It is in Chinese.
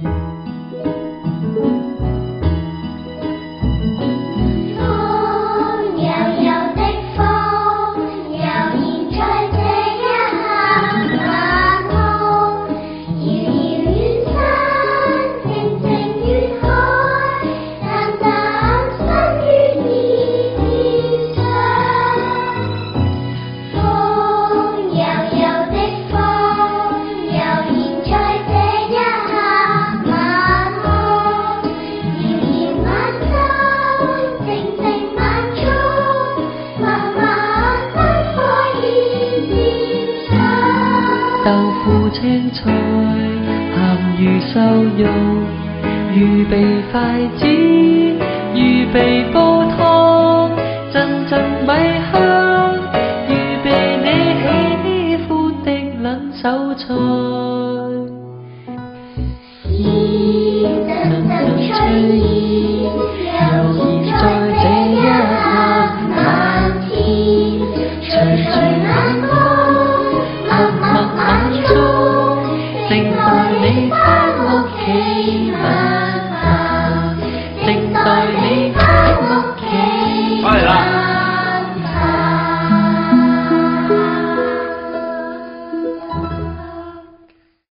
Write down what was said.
Música 豆腐青菜咸鱼瘦肉，预备筷子，预备煲汤，阵阵米香，预备你喜欢的两手菜。Bye.